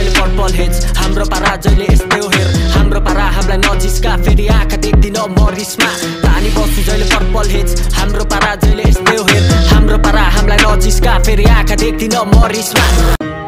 जहिले purple has हाम्रो पारा जहिले यस्तै हेर हाम्रो पारा हामीलाई नजिस्का फेरि आँखा देख्दिन म रिसमा तानी बस्छु जहिले पर्पल हेज हाम्रो पारा जहिले यस्तै हेर हाम्रो पारा हामीलाई नजिस्का फेरि आँखा देख्दिन म